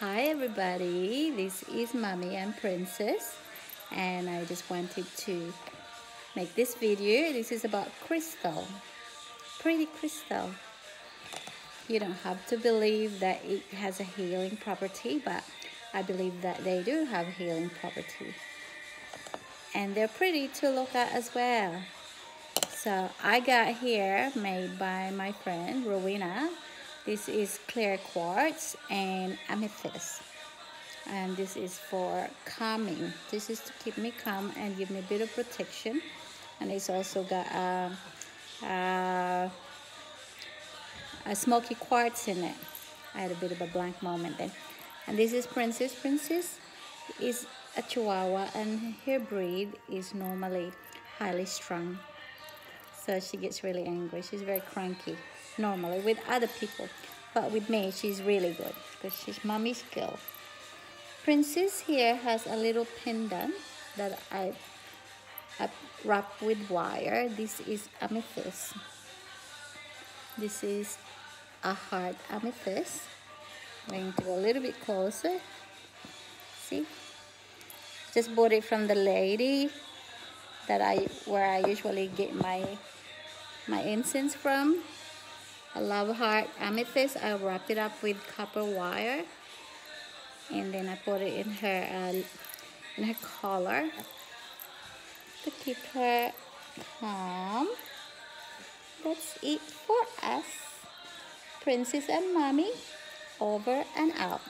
Hi everybody, this is Mommy and Princess and I just wanted to make this video. This is about crystal, pretty crystal. You don't have to believe that it has a healing property but I believe that they do have healing property and they're pretty to look at as well. So I got here made by my friend Rowena this is clear quartz and amethyst. And this is for calming. This is to keep me calm and give me a bit of protection. And it's also got a, a, a smoky quartz in it. I had a bit of a blank moment then. And this is Princess. Princess is a Chihuahua and her breed is normally highly strung. So she gets really angry. She's very cranky normally with other people. But with me, she's really good because she's mommy's girl. Princess here has a little pendant that I, I wrap with wire. This is amethyst. This is a hard amethyst. I'm going to go a little bit closer. See? Just bought it from the lady that I where I usually get my my incense from. A love heart amethyst. I wrapped it up with copper wire. And then I put it in her uh, in her collar to keep her calm. That's it for us. Princess and Mommy over and out.